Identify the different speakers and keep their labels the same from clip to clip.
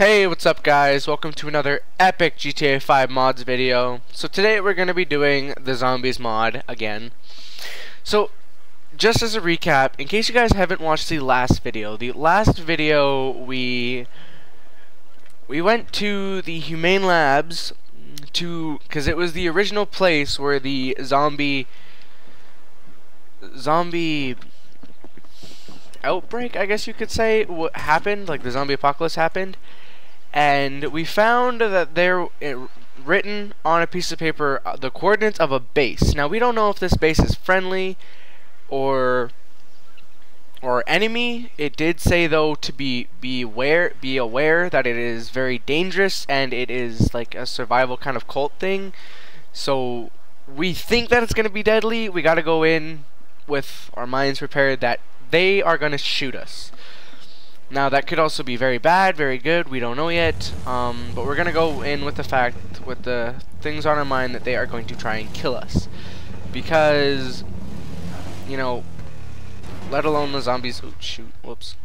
Speaker 1: Hey, what's up guys? Welcome to another epic GTA 5 mods video. So today we're going to be doing the zombies mod again. So, just as a recap, in case you guys haven't watched the last video, the last video we we went to the Humane Labs to because it was the original place where the zombie zombie outbreak, I guess you could say, happened, like the zombie apocalypse happened and we found that there written on a piece of paper uh, the coordinates of a base. Now we don't know if this base is friendly or or enemy. It did say though to be be aware be aware that it is very dangerous and it is like a survival kind of cult thing. So we think that it's gonna be deadly. We gotta go in with our minds prepared that they are gonna shoot us. Now that could also be very bad, very good, we don't know yet, um, but we're going to go in with the fact, with the things on our mind that they are going to try and kill us. Because, you know, let alone the zombies, oh shoot, whoops.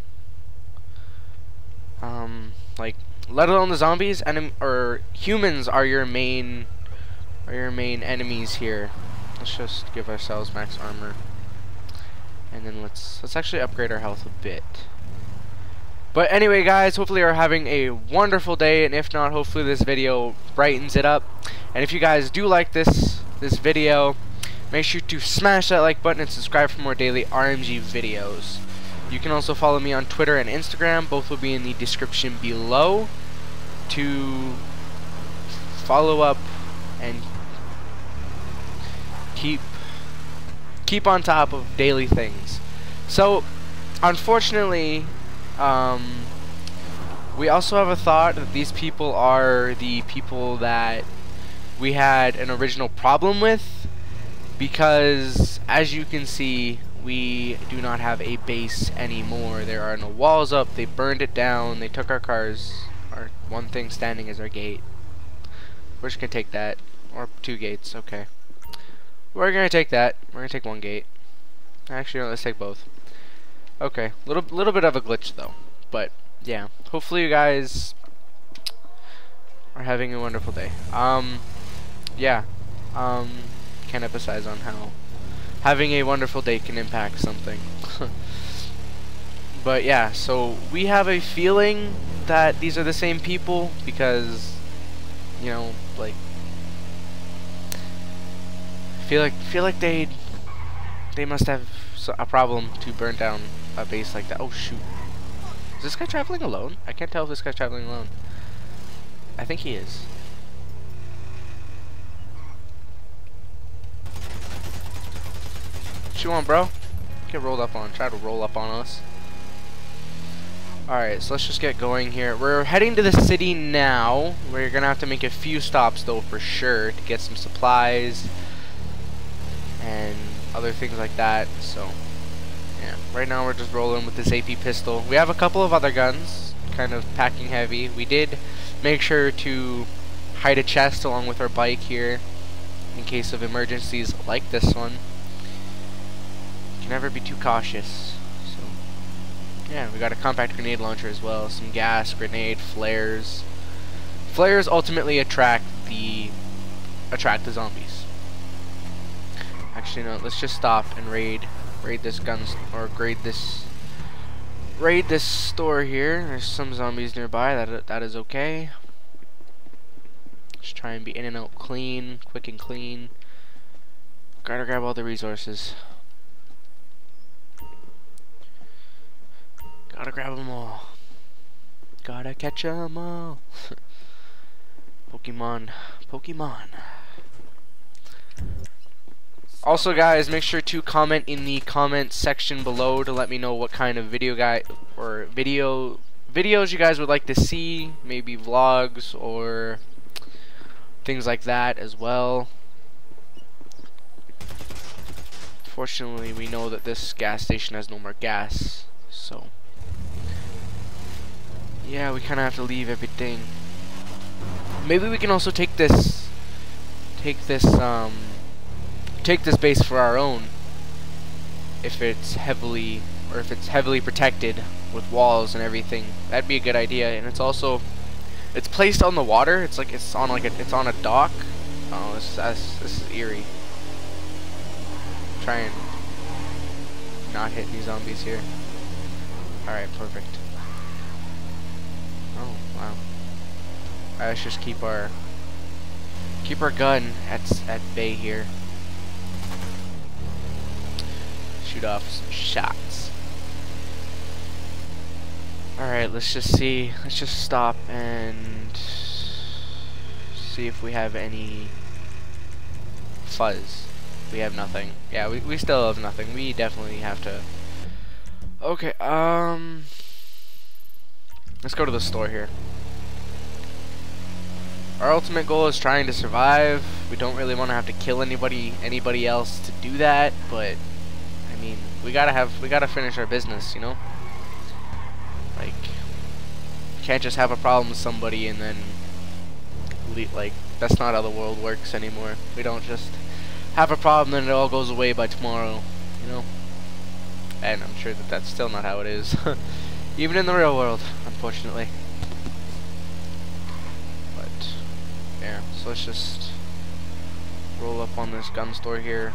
Speaker 1: Um, like, let alone the zombies, and or humans are your main, are your main enemies here. Let's just give ourselves max armor. And then let's, let's actually upgrade our health a bit. But anyway, guys, hopefully you're having a wonderful day, and if not, hopefully this video brightens it up. And if you guys do like this this video, make sure to smash that like button and subscribe for more daily RMG videos. You can also follow me on Twitter and Instagram. Both will be in the description below to follow up and keep keep on top of daily things. So, unfortunately, um, we also have a thought that these people are the people that we had an original problem with because as you can see we do not have a base anymore. There are no walls up. They burned it down. They took our cars. Our one thing standing is our gate. We're just gonna take that. Or two gates. Okay. We're gonna take that. We're gonna take one gate. Actually no, let's take both Okay, little little bit of a glitch though, but yeah. Hopefully you guys are having a wonderful day. Um, yeah. Um, can't emphasize on how having a wonderful day can impact something. but yeah, so we have a feeling that these are the same people because you know, like feel like feel like they they must have a problem to burn down a base like that. Oh shoot. Is this guy traveling alone? I can't tell if this guy's traveling alone. I think he is. You want, bro? Get rolled up on. Try to roll up on us. Alright, so let's just get going here. We're heading to the city now. We're gonna have to make a few stops though for sure to get some supplies and other things like that. So yeah, right now we're just rolling with this AP pistol. We have a couple of other guns, kind of packing heavy. We did make sure to hide a chest along with our bike here in case of emergencies like this one. You can never be too cautious. So, yeah, we got a compact grenade launcher as well, some gas, grenade, flares. Flares ultimately attract the attract the zombies. Actually, no, let's just stop and raid raid this guns or grade this raid this store here. There's some zombies nearby. That that is okay. Just try and be in and out clean, quick and clean. Gotta grab all the resources. Gotta grab them all. Gotta catch them all. Pokemon. Pokemon. Also, guys, make sure to comment in the comment section below to let me know what kind of video guy or video videos you guys would like to see, maybe vlogs or things like that as well. Fortunately, we know that this gas station has no more gas, so yeah, we kind of have to leave everything. Maybe we can also take this, take this, um, take this base for our own if it's heavily or if it's heavily protected with walls and everything that'd be a good idea and it's also It's placed on the water. It's like it's on like a, it's on a dock. Oh, this is this, this is eerie. Try and not hit any zombies here. All right, perfect. Oh wow. Right, let's just keep our keep our gun at at bay here. Shoot off some shots. Alright, let's just see. Let's just stop and see if we have any fuzz. We have nothing. Yeah, we, we still have nothing. We definitely have to... Okay, um... Let's go to the store here. Our ultimate goal is trying to survive. We don't really want to have to kill anybody anybody else to do that, but we gotta have we gotta finish our business, you know? Like, can't just have a problem with somebody and then, like, that's not how the world works anymore. We don't just have a problem and it all goes away by tomorrow, you know? And I'm sure that that's still not how it is. Even in the real world, unfortunately. But, yeah, so let's just roll up on this gun store here.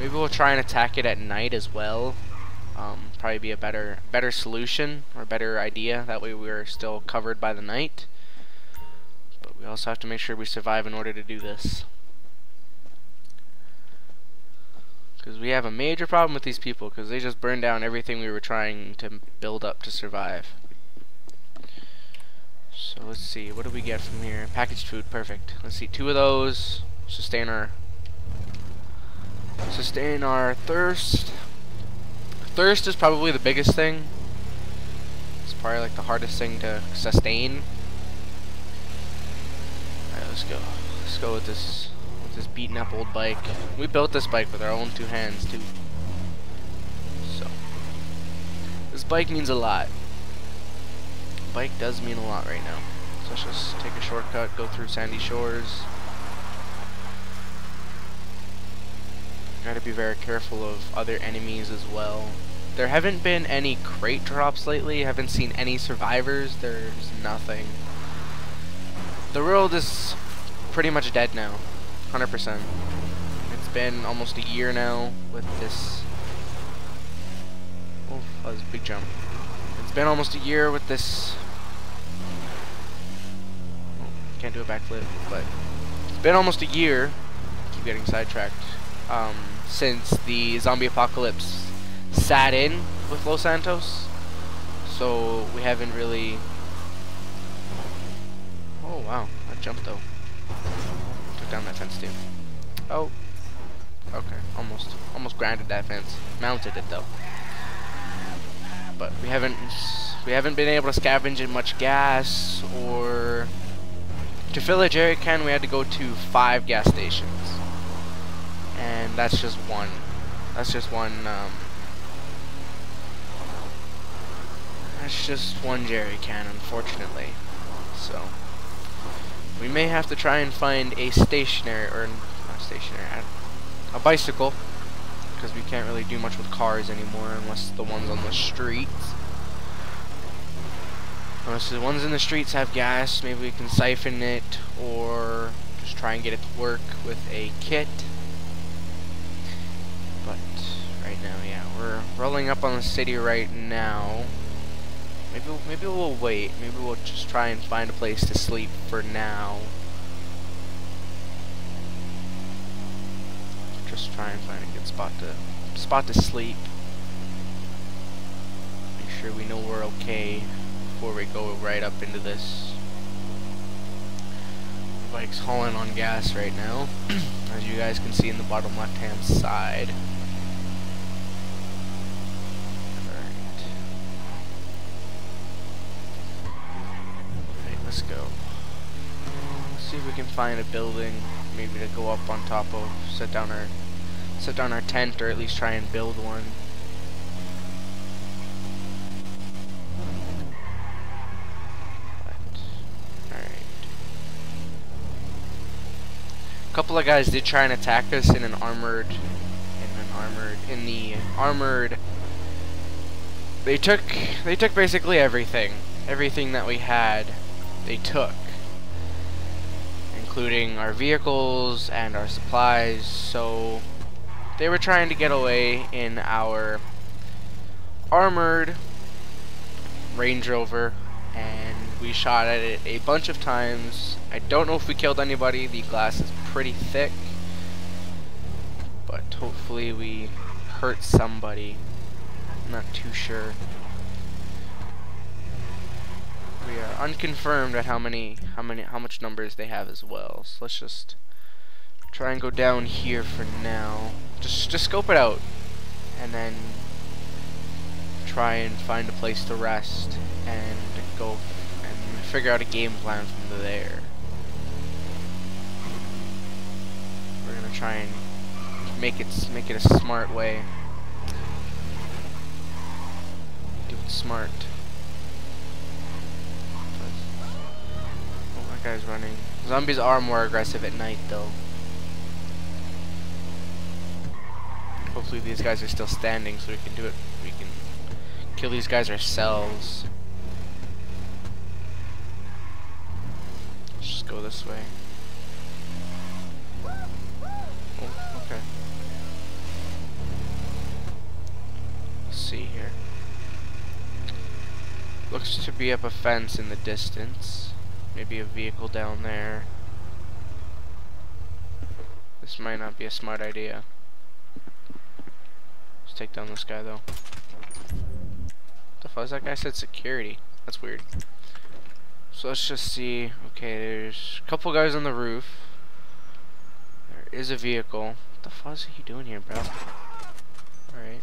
Speaker 1: Maybe we'll try and attack it at night as well um, probably be a better better solution or better idea. That way we're still covered by the night. But we also have to make sure we survive in order to do this. Because we have a major problem with these people because they just burned down everything we were trying to build up to survive. So let's see, what do we get from here? Packaged food, perfect. Let's see, two of those. Sustain our sustain our thirst. Thirst is probably the biggest thing. It's probably like the hardest thing to sustain. Alright, let's go. Let's go with this with this beaten up old bike. We built this bike with our own two hands too. So this bike means a lot. Bike does mean a lot right now. So let's just take a shortcut, go through sandy shores. Gotta be very careful of other enemies as well. There haven't been any crate drops lately. Haven't seen any survivors. There's nothing. The world is pretty much dead now. 100%. It's been almost a year now with this... Oh, that was a big jump. It's been almost a year with this... Oh, can't do a backflip, but... It's been almost a year. keep getting sidetracked um, since the zombie apocalypse sat in with Los Santos. So we haven't really... Oh wow, I jumped though. Took down that fence too. Oh. Okay, almost, almost grounded that fence. Mounted it though. But we haven't, we haven't been able to scavenge in much gas or... To fill a jerry can, we had to go to five gas stations and that's just one. That's just one. Um, that's just one jerry can, unfortunately. So we may have to try and find a stationary or not stationary, a bicycle, because we can't really do much with cars anymore unless the ones on the streets. Unless the ones in the streets have gas, maybe we can siphon it or just try and get it to work with a kit. We're rolling up on the city right now. Maybe maybe we'll wait. Maybe we'll just try and find a place to sleep for now. Just try and find a good spot to spot to sleep. Make sure we know we're okay before we go right up into this. bike's hauling on gas right now, as you guys can see in the bottom left hand side. Let's go. Let's see if we can find a building, maybe to go up on top of, set down our, set down our tent, or at least try and build one. A couple of guys did try and attack us in an armored, in an armored, in the armored. They took, they took basically everything everything that we had, they took. Including our vehicles and our supplies, so they were trying to get away in our armored Range Rover and we shot at it a bunch of times. I don't know if we killed anybody. The glass is pretty thick. But hopefully we hurt somebody. I'm not too sure. We are unconfirmed at how many how many how much numbers they have as well. So let's just try and go down here for now. Just just scope it out and then try and find a place to rest and go and figure out a game plan from there. We're gonna try and make it make it a smart way. Do it smart. Oh, that guy's running. Zombies are more aggressive at night, though. Hopefully these guys are still standing so we can do it. We can kill these guys ourselves. Let's just go this way. Oh, okay. Let's see here. Looks to be up a fence in the distance. Maybe a vehicle down there. This might not be a smart idea. Let's take down this guy though What The fuck? That guy said security. That's weird. So let's just see. Okay, there's a couple guys on the roof. There is a vehicle. What the fuck is he doing here, bro? Alright.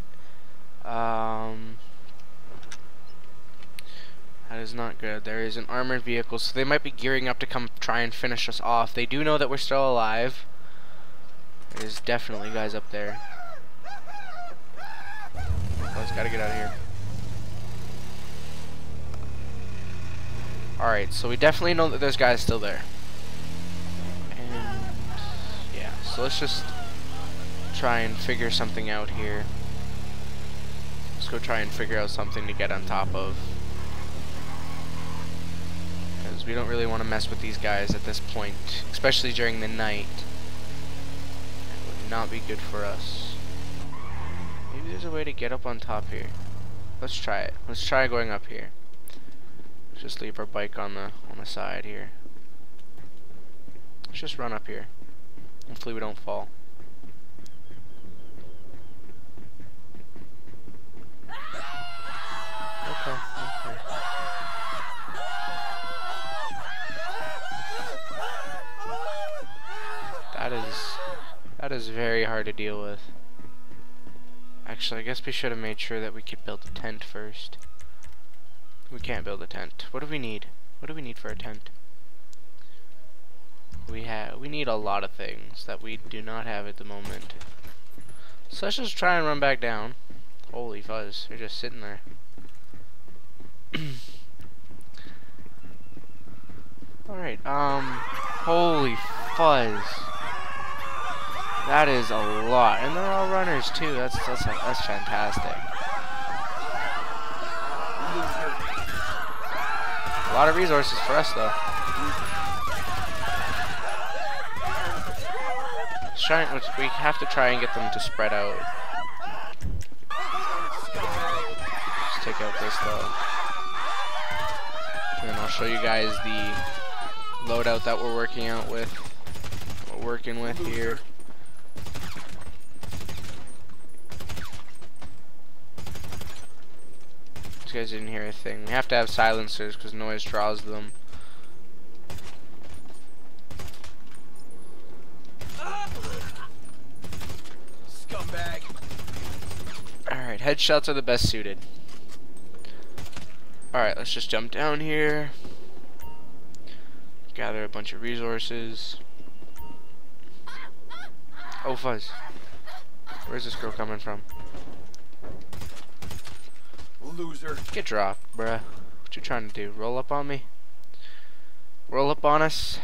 Speaker 1: Um... That is not good. There is an armored vehicle, so they might be gearing up to come try and finish us off. They do know that we're still alive. There's definitely guys up there. Oh, let's gotta get out of here. Alright, so we definitely know that there's guys still there. And, yeah, so let's just try and figure something out here. Let's go try and figure out something to get on top of. We don't really want to mess with these guys at this point, especially during the night. It would not be good for us. Maybe there's a way to get up on top here. Let's try it. Let's try going up here. Let's Just leave our bike on the on the side here. Let's just run up here. Hopefully we don't fall. Okay, okay. That is that is very hard to deal with. Actually, I guess we should have made sure that we could build a tent first. We can't build a tent. What do we need? What do we need for a tent? We have we need a lot of things that we do not have at the moment. So let's just try and run back down. Holy fuzz, they're just sitting there. Alright, um holy fuzz. That is a lot. And they're all runners too. That's that's that's fantastic. A lot of resources for us, though. Trying, we have to try and get them to spread out. Let's take out this, though. And I'll show you guys the loadout that we're working out with. We're working with here. Guys didn't hear a thing. We have to have silencers because noise draws them. Scumbag. Alright, headshots are the best suited. Alright, let's just jump down here. Gather a bunch of resources. Oh, fuzz. Where's this girl coming from? loser. Get dropped, bruh. What you trying to do? Roll up on me? Roll up on us?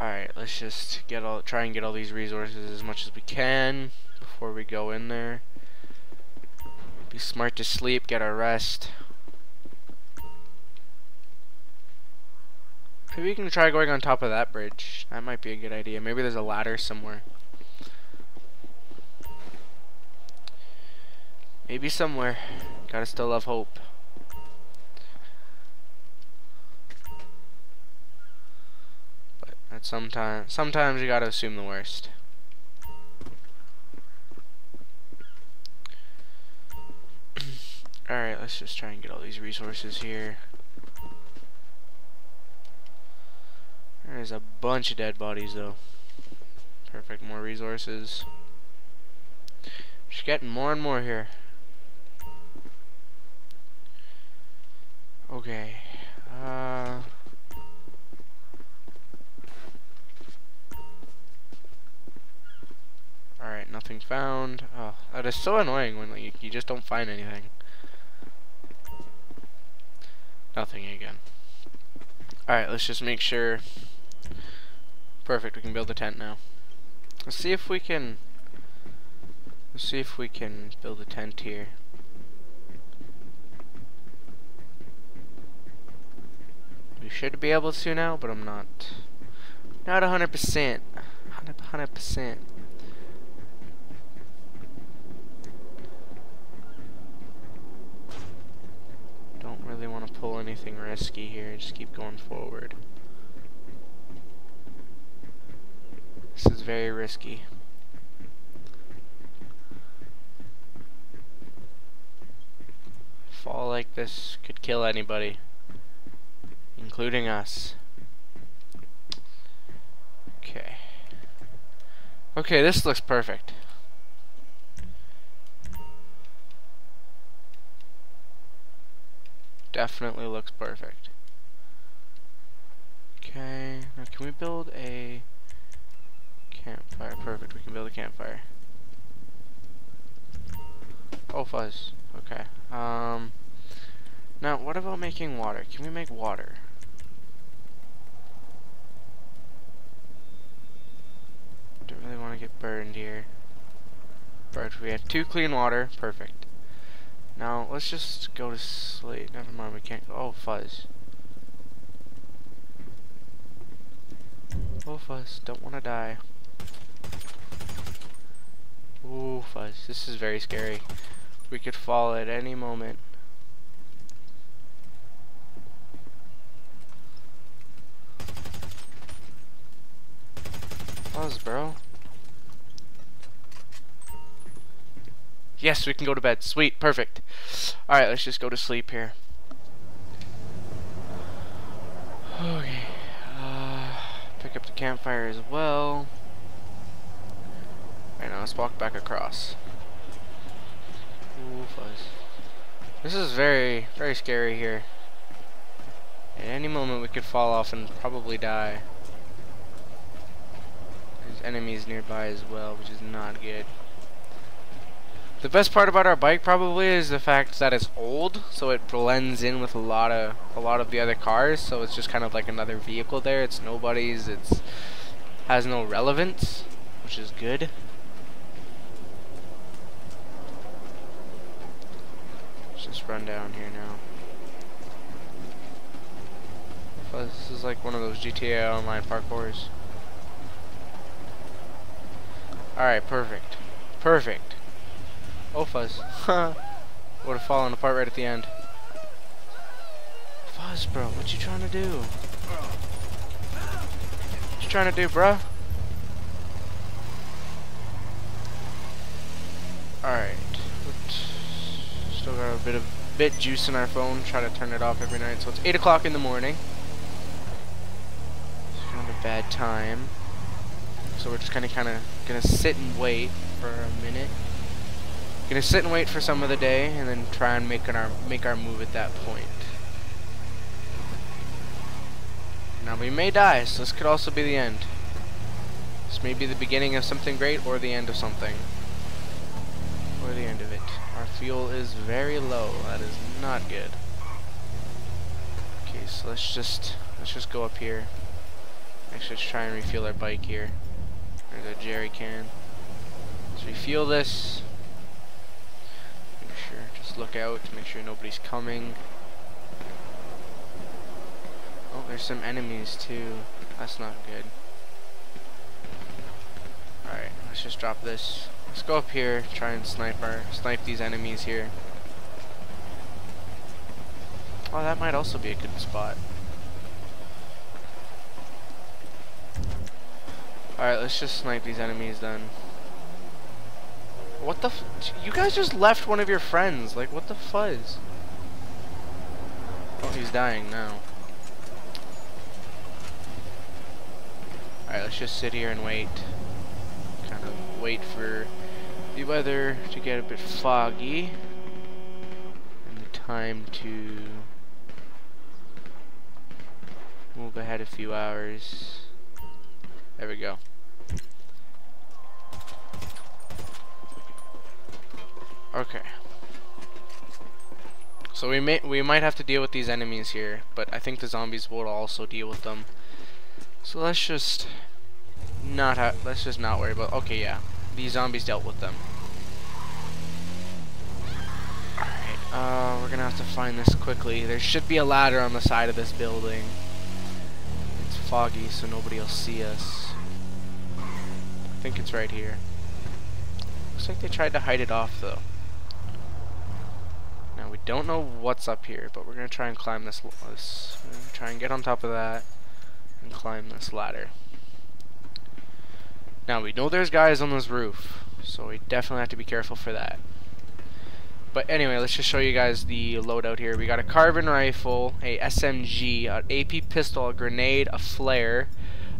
Speaker 1: Alright, let's just get all try and get all these resources as much as we can before we go in there. Be smart to sleep, get our rest. Maybe we can try going on top of that bridge. That might be a good idea. Maybe there's a ladder somewhere. Maybe somewhere. Gotta still have hope. But at sometimes, sometimes you gotta assume the worst. Alright, let's just try and get all these resources here. There's a bunch of dead bodies though. Perfect, more resources. Just getting more and more here. Okay. Uh Alright, nothing found. Oh, that is so annoying when like, you just don't find anything. Nothing again. Alright, let's just make sure. Perfect, we can build a tent now. Let's see if we can... Let's see if we can build a tent here. We should be able to now, but I'm not. Not 100%. 100%. Don't really want to pull anything risky here. Just keep going forward. This is very risky. Fall like this could kill anybody, including us. Okay. Okay, this looks perfect. definitely looks perfect. Okay, now can we build a campfire? Perfect, we can build a campfire. Oh, fuzz. Okay. Um. Now, what about making water? Can we make water? Don't really to get burned here. But we have two clean water. Perfect. Now, let's just go to sleep. Never mind, we can't. Oh, fuzz. Oh, fuzz. Don't want to die. Oh, fuzz. This is very scary. We could fall at any moment. Fuzz, bro. Yes, we can go to bed. Sweet, perfect. Alright, let's just go to sleep here. Okay. Uh, pick up the campfire as well. Right now, let's walk back across. Ooh, fuzz. This is very, very scary here. At any moment we could fall off and probably die. There's enemies nearby as well, which is not good. The best part about our bike probably is the fact that it's old, so it blends in with a lot of a lot of the other cars. So it's just kind of like another vehicle there. It's nobody's. It's has no relevance, which is good. Let's just run down here now. This is like one of those GTA Online parkours. Alright, perfect. Perfect. Oh, Fuzz. Would have fallen apart right at the end. Fuzz, bro, what you trying to do? What you trying to do, bro? Alright. Still got a bit of bit juice in our phone. Try to turn it off every night. So it's 8 o'clock in the morning. It's not a bad time. So we're just kind of kind of gonna sit and wait for a minute. Gonna sit and wait for some of the day, and then try and make our make our move at that point. Now we may die, so this could also be the end. This may be the beginning of something great, or the end of something. Or the end of it. Our fuel is very low. That is not good. Okay, so let's just let's just go up here. Actually, let's try and refuel our bike here. There's a jerry can. Let's refuel this look out to make sure nobody's coming. Oh, there's some enemies too. That's not good. Alright, let's just drop this. Let's go up here, try and snipe our snipe these enemies here. Oh, that might also be a good spot. Alright, let's just snipe these enemies then. What the You guys just left one of your friends. Like, what the fuzz? Oh, he's dying now. Alright, let's just sit here and wait. Kind of wait for the weather to get a bit foggy. And the time to move ahead a few hours. There we go. Okay. So we may we might have to deal with these enemies here, but I think the zombies will also deal with them. So let's just not ha let's just not worry about. Okay, yeah, these zombies dealt with them. Alright, uh, we're gonna have to find this quickly. There should be a ladder on the side of this building. It's foggy, so nobody will see us. I think it's right here. Looks like they tried to hide it off, though. Don't know what's up here, but we're gonna try and climb this. this try and get on top of that and climb this ladder. Now we know there's guys on this roof, so we definitely have to be careful for that. But anyway, let's just show you guys the loadout here. We got a carbine rifle, a SMG, an AP pistol, a grenade, a flare,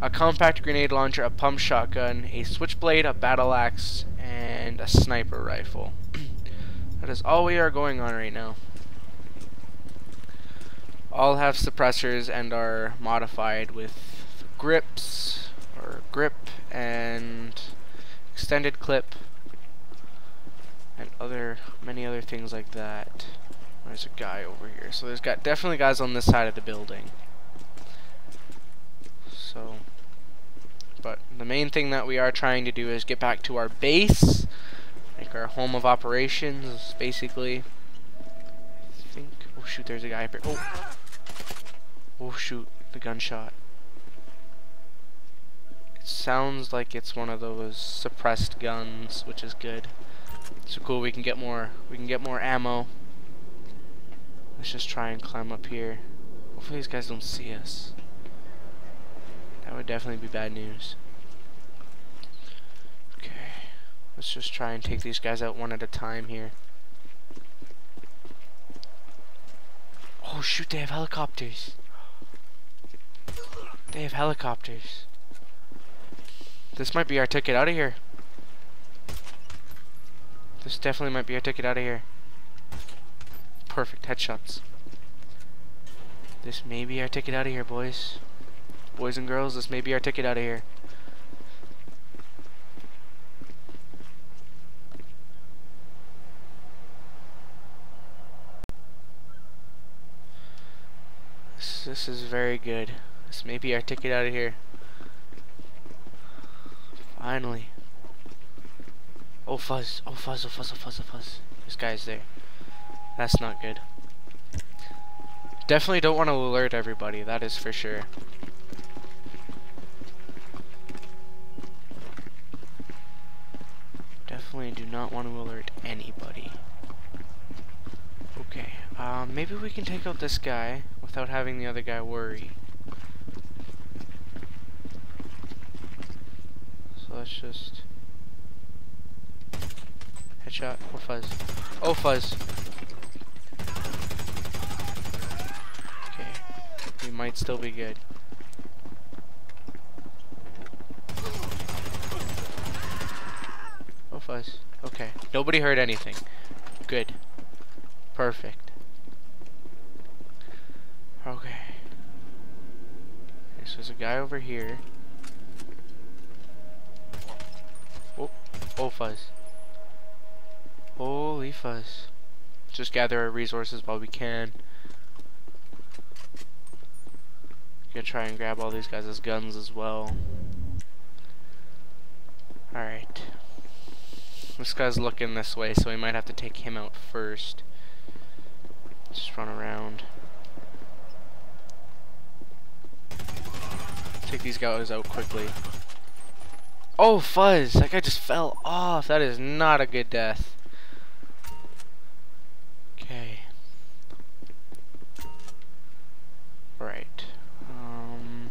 Speaker 1: a compact grenade launcher, a pump shotgun, a switchblade, a battle axe, and a sniper rifle. That is all we are going on right now. All have suppressors and are modified with grips or grip and extended clip and other many other things like that. There's a guy over here. So there's got definitely guys on this side of the building. So but the main thing that we are trying to do is get back to our base like our home of operations, basically. I think. Oh shoot, there's a guy up here. Oh. Oh shoot, the gunshot. It sounds like it's one of those suppressed guns, which is good. So cool, we can get more. We can get more ammo. Let's just try and climb up here. Hopefully these guys don't see us. That would definitely be bad news. Let's just try and take these guys out one at a time here. Oh shoot, they have helicopters. They have helicopters. This might be our ticket out of here. This definitely might be our ticket out of here. Perfect headshots. This may be our ticket out of here, boys. Boys and girls, this may be our ticket out of here. This is very good. This may be our ticket out of here. Finally. Oh fuzz, oh fuzz, oh fuzz, oh fuzz, oh fuzz. This guy's there. That's not good. Definitely don't want to alert everybody, that is for sure. Definitely do not want to alert anybody. Okay, um, maybe we can take out this guy without having the other guy worry. So let's just... Headshot. Oh, fuzz. Oh, fuzz. Okay. We might still be good. Oh, fuzz. Okay. Nobody heard anything. Good. Perfect. Okay. So there's a guy over here. Oh, oh fuzz. Holy fuzz. Just gather our resources while we can. Gonna try and grab all these guys' guns as well. Alright. This guy's looking this way, so we might have to take him out first. Just run around. Take these guys out quickly. Oh, Fuzz! That guy just fell off. That is not a good death. Okay. Right. Um.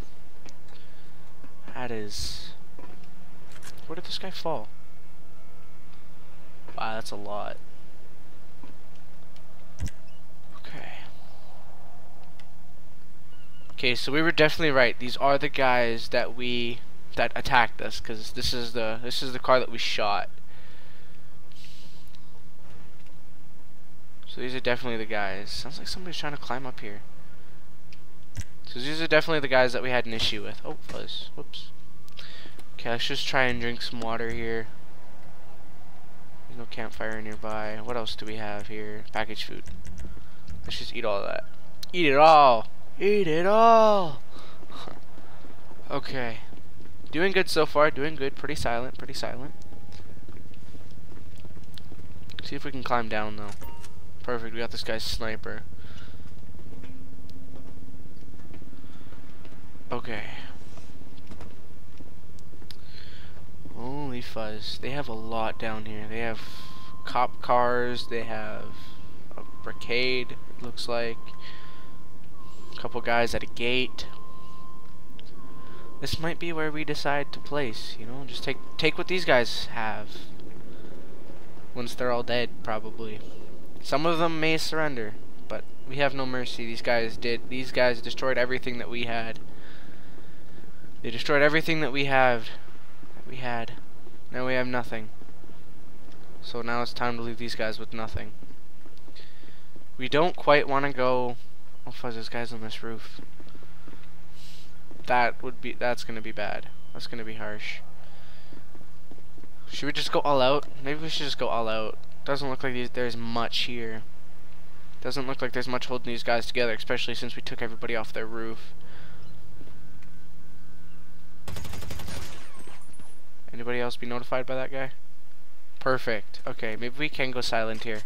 Speaker 1: That is. Where did this guy fall? Wow, that's a lot. Okay. Okay, so we were definitely right. These are the guys that we that attacked us because this is the this is the car that we shot. So these are definitely the guys. Sounds like somebody's trying to climb up here. So these are definitely the guys that we had an issue with. Oh, fuzz. Whoops. Okay, let's just try and drink some water here. There's no campfire nearby. What else do we have here? Packaged food. Let's just eat all that. Eat it all! Eat it all! okay. Doing good so far, doing good. Pretty silent, pretty silent. See if we can climb down though. Perfect, we got this guy's sniper. Okay. Holy fuzz. They have a lot down here. They have cop cars, they have a brigade, it looks like. Couple guys at a gate this might be where we decide to place, you know, just take take what these guys have. Once they're all dead, probably. Some of them may surrender, but we have no mercy. These guys did. These guys destroyed everything that we had. They destroyed everything that we have. That we had. Now we have nothing. So now it's time to leave these guys with nothing. We don't quite want to go... Oh, fuzz, there's guys on this roof that would be that's gonna be bad. That's gonna be harsh. Should we just go all out? Maybe we should just go all out. Doesn't look like there's much here. Doesn't look like there's much holding these guys together, especially since we took everybody off their roof. Anybody else be notified by that guy? Perfect. Okay, maybe we can go silent here.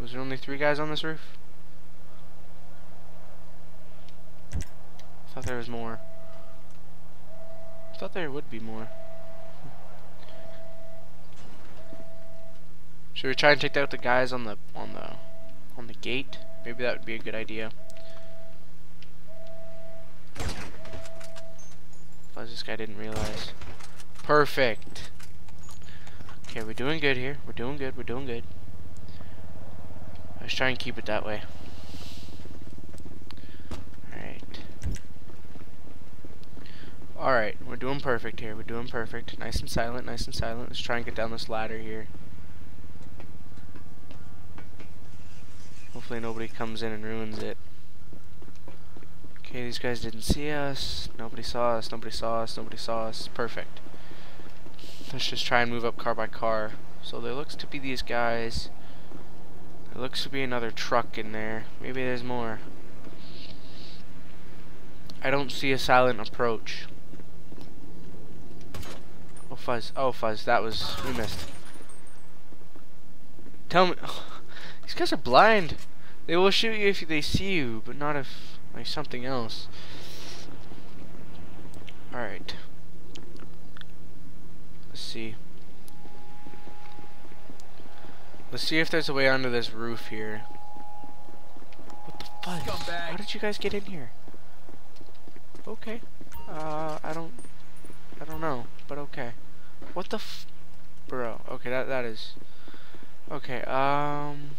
Speaker 1: Was there only three guys on this roof? I thought there was more. I thought there would be more. Should we try and take out the guys on the on the on the gate? Maybe that would be a good idea. Fuzz, this guy didn't realize. Perfect. Okay, we're doing good here. We're doing good. We're doing good. Let's try and keep it that way. Alright. Alright, we're doing perfect here. We're doing perfect. Nice and silent, nice and silent. Let's try and get down this ladder here. Hopefully nobody comes in and ruins it. Okay, these guys didn't see us. Nobody saw us. Nobody saw us. Nobody saw us. Perfect. Let's just try and move up car by car. So there looks to be these guys. There looks to be another truck in there. Maybe there's more. I don't see a silent approach. Oh, Fuzz. Oh, Fuzz. That was... We missed. Tell me... these guys are blind. They will shoot you if they see you, but not if... Like, something else. Alright. Let's see. Let's see if there's a way onto this roof here. What the fuck? How did you guys get in here? Okay. Uh, I don't... I don't know, but okay. What the f... Bro, okay, that, that is... Okay, um...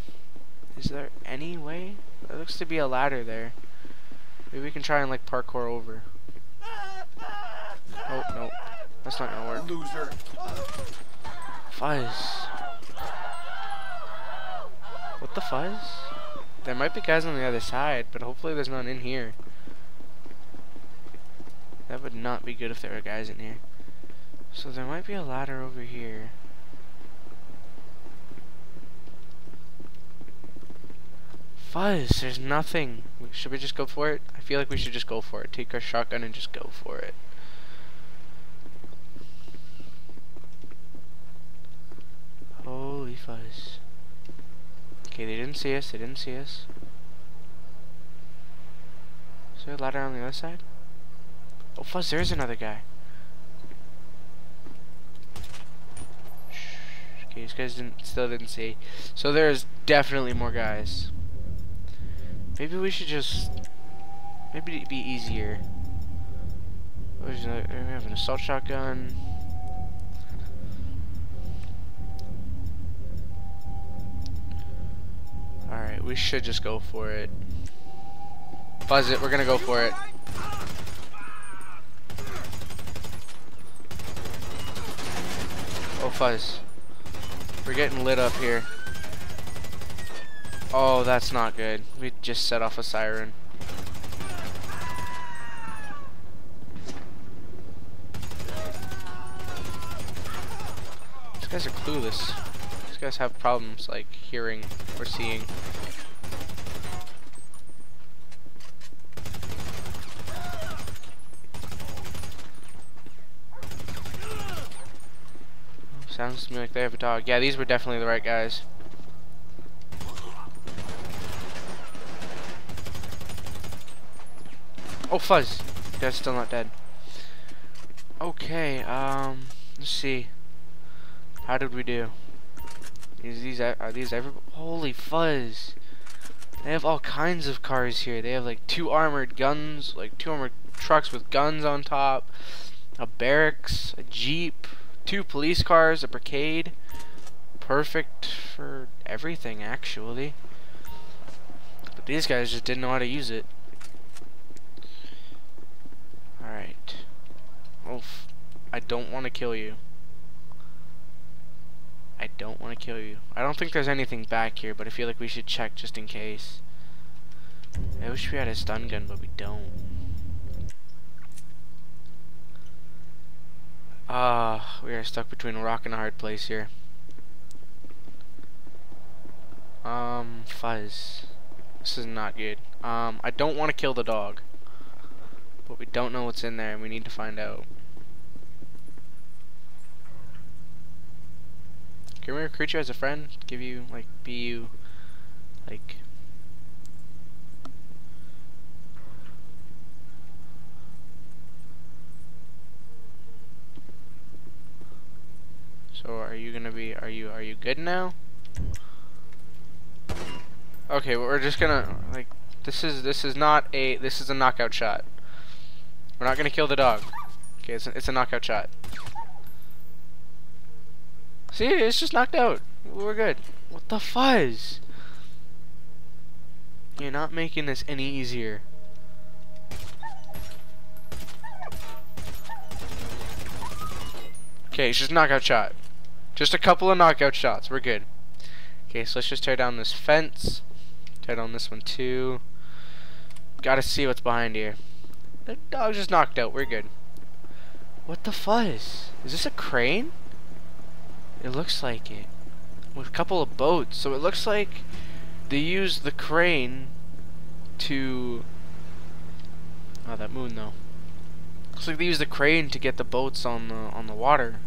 Speaker 1: Is there any way? There looks to be a ladder there. Maybe we can try and, like, parkour over. Oh, no. That's not gonna work. Loser. Fuzz. What the fuzz? There might be guys on the other side, but hopefully there's none in here. That would not be good if there were guys in here. So there might be a ladder over here. Fuzz, there's nothing. Should we just go for it? I feel like we should just go for it. Take our shotgun and just go for it. Holy fuzz. Okay, they didn't see us. They didn't see us. Is there a ladder on the other side? Oh, fuzz, there's another guy. Okay, these guys didn't, still didn't see. So there's definitely more guys. Maybe we should just... Maybe it'd be easier. Oh, we have an assault shotgun. We should just go for it. Buzz it, we're gonna go for it. Oh, fuzz. We're getting lit up here. Oh, that's not good. We just set off a siren. These guys are clueless. These guys have problems like hearing or seeing. Sounds to me like they have a dog. Yeah, these were definitely the right guys. Oh, Fuzz! That's still not dead. Okay, um, let's see. How did we do? Is these are these ever? Holy Fuzz! They have all kinds of cars here. They have like two armored guns, like two armored trucks with guns on top, a barracks, a jeep, two police cars, a brigade. Perfect for everything, actually. But these guys just didn't know how to use it. Alright. Oof. I don't want to kill you. I don't want to kill you. I don't think there's anything back here, but I feel like we should check just in case. I wish we had a stun gun, but we don't. Ah, uh, we are stuck between a rock and a hard place here. Um, fuzz. This is not good. Um, I don't want to kill the dog. But we don't know what's in there and we need to find out. Can we recruit you as a friend? Give you, like, be you, like, So are you gonna be? Are you are you good now? Okay, well, we're just gonna like this is this is not a this is a knockout shot. We're not gonna kill the dog. Okay, it's a, it's a knockout shot. See, it's just knocked out. We're good. What the fuzz? You're not making this any easier. Okay, it's just knockout shot. Just a couple of knockout shots. We're good. Okay, so let's just tear down this fence. Tear down this one too. Gotta see what's behind here. The dog just knocked out. We're good. What the fuzz? Is this a crane? It looks like it. With a couple of boats. So it looks like they used the crane to... Oh, that moon though. Looks like they used the crane to get the boats on the on the water.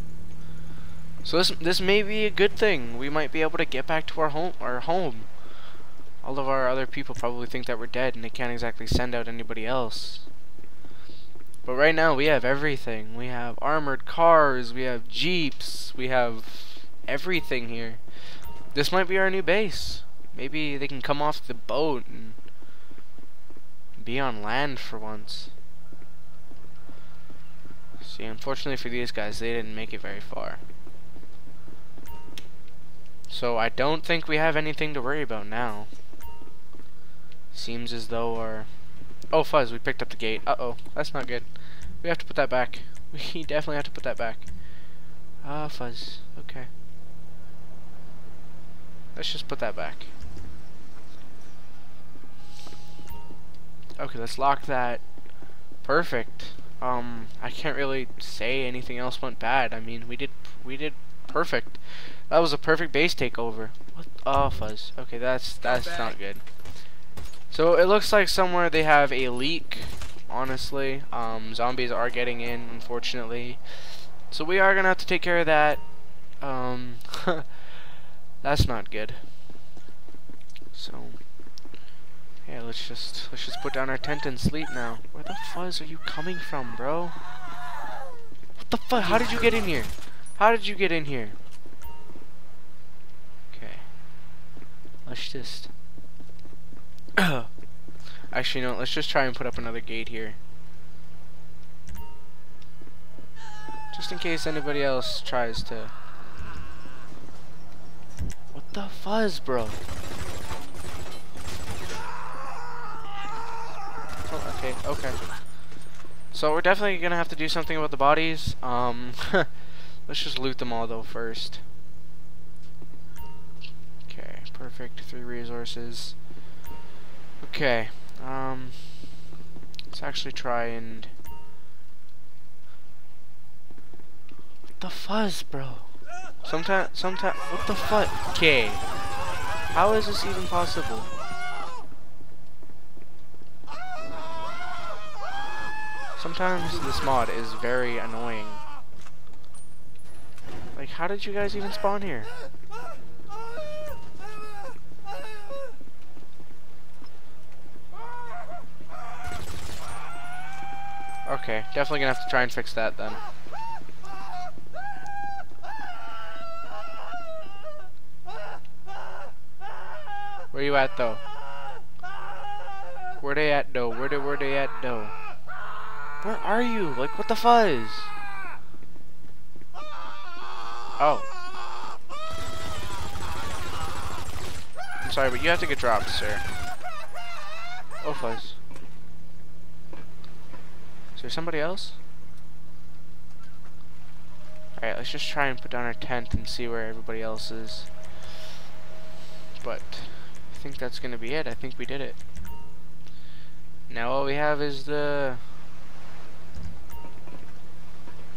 Speaker 1: So this this may be a good thing. We might be able to get back to our home our home. All of our other people probably think that we're dead and they can't exactly send out anybody else. But right now we have everything. We have armored cars, we have jeeps, we have everything here. This might be our new base. Maybe they can come off the boat and be on land for once. See, unfortunately for these guys, they didn't make it very far. So I don't think we have anything to worry about now. Seems as though our... Oh, Fuzz, we picked up the gate. Uh-oh, that's not good. We have to put that back. We definitely have to put that back. Ah, uh, Fuzz. Okay. Let's just put that back. Okay, let's lock that. Perfect. Um, I can't really say anything else went bad. I mean, we did we did perfect. That was a perfect base takeover. What? Oh, fuzz. Okay, that's that's not good. So it looks like somewhere they have a leak. Honestly, um, zombies are getting in, unfortunately. So we are gonna have to take care of that. Um, That's not good. So, yeah, let's just let's just put down our tent and sleep now. Where the fuzz are you coming from, bro? What the fuck? How did you get in here? How did you get in here? Let's just. Actually, no. Let's just try and put up another gate here. Just in case anybody else tries to. What the fuzz, bro? Oh, okay, okay. So we're definitely gonna have to do something about the bodies. Um, let's just loot them all though first. Perfect. Three resources. Okay. Um, let's actually try and. What the fuzz, bro? Sometimes, sometimes, what the fuck? Okay. How is this even possible? Sometimes this mod is very annoying. Like, how did you guys even spawn here? Okay, definitely gonna have to try and fix that then. Where you at though? Where they at though? Where they where they at though? Where are you? Like what the fuzz? Oh. I'm sorry, but you have to get dropped, sir. Oh fuzz. There somebody else? Alright, let's just try and put down our tent and see where everybody else is. But I think that's gonna be it. I think we did it. Now all we have is the...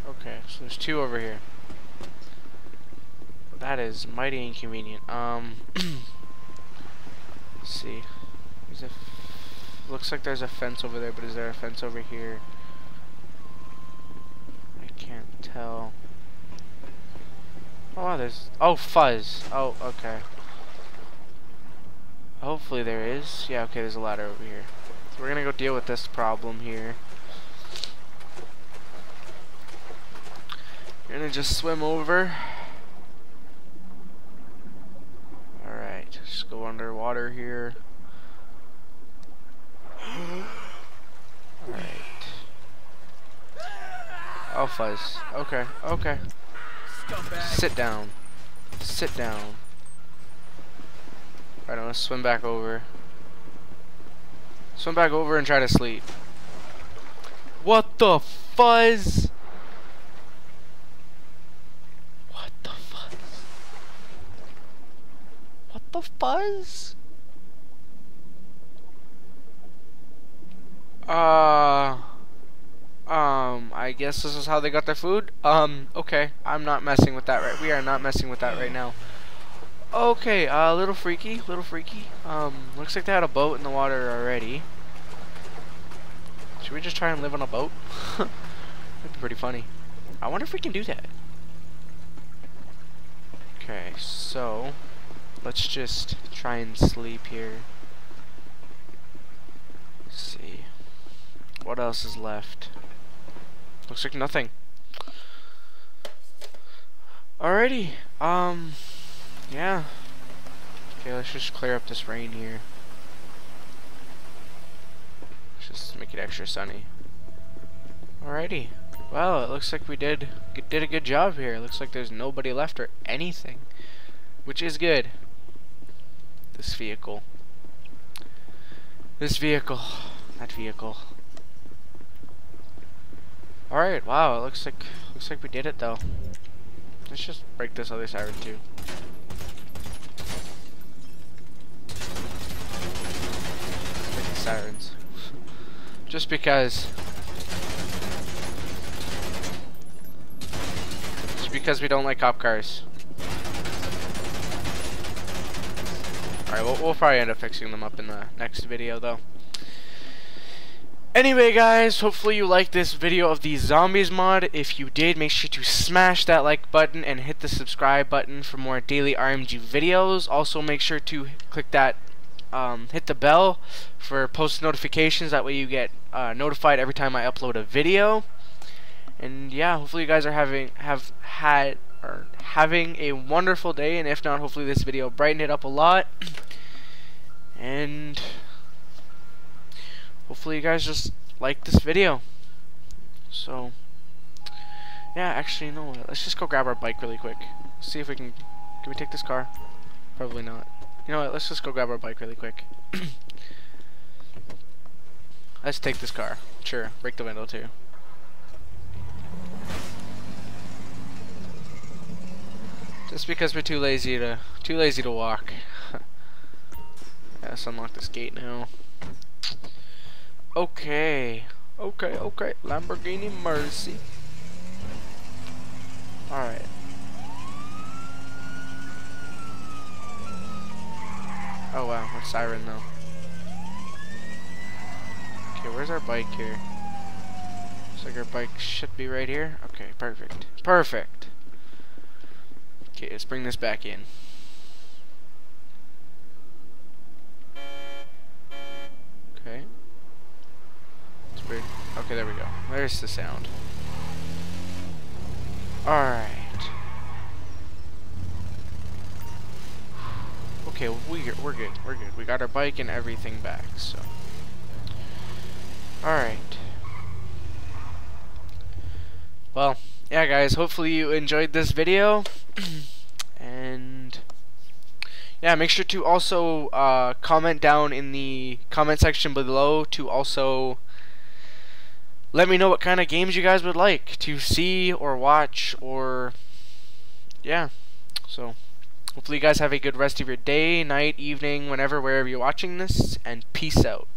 Speaker 1: Okay, so there's two over here. That is mighty inconvenient. Um, see. Looks like there's a fence over there, but is there a fence over here? Can't tell. Oh, there's... Oh, fuzz. Oh, okay. Hopefully there is. Yeah, okay, there's a ladder over here. So we're gonna go deal with this problem here. We're gonna just swim over. Alright, just go underwater here. Alright. Oh, fuzz. Okay, okay. Sit down. Sit down. Alright, I'm gonna swim back over. Swim back over and try to sleep. What the fuzz? What the fuzz? What the fuzz? Uh... Um, I guess this is how they got their food? Um, okay. I'm not messing with that right. We are not messing with that right now. Okay, a uh, little freaky, little freaky. Um, looks like they had a boat in the water already. Should we just try and live on a boat? That'd be pretty funny. I wonder if we can do that. Okay, so let's just try and sleep here. Let's see. What else is left? Looks like nothing. Alrighty. Um yeah. Okay, let's just clear up this rain here. Let's just make it extra sunny. Alrighty. Well, it looks like we did did a good job here. It looks like there's nobody left or anything, which is good. This vehicle. This vehicle. That vehicle. Alright, wow, it looks like looks like we did it though. Let's just break this other siren too. sirens. Just because. Just because we don't like cop cars. Alright, we'll, we'll probably end up fixing them up in the next video though. Anyway guys, hopefully you liked this video of the zombies mod. If you did, make sure to smash that like button and hit the subscribe button for more daily RMG videos. Also make sure to click that um, hit the bell for post notifications that way you get uh, notified every time I upload a video. And yeah, hopefully you guys are having have had or having a wonderful day and if not hopefully this video brightened it up a lot. and hopefully you guys just like this video. So, yeah, actually, you know what? Let's just go grab our bike really quick. See if we can. Can we take this car? Probably not. You know what? Let's just go grab our bike really quick. let's take this car. Sure, break the window too. Just because we're too lazy to too lazy to walk. let's unlock this gate now. Okay. Okay, okay. Lamborghini Mercy. Alright. Oh wow, a siren though. Okay, where's our bike here? Looks like our bike should be right here. Okay, perfect. Perfect. Okay, let's bring this back in. Okay. Okay, there we go. There's the sound. Alright. Okay, we, we're good. We're good. We got our bike and everything back, so. Alright. Well, yeah guys, hopefully you enjoyed this video. and yeah, make sure to also uh, comment down in the comment section below to also let me know what kind of games you guys would like to see or watch or yeah. So hopefully you guys have a good rest of your day night evening whenever wherever you're watching this and peace out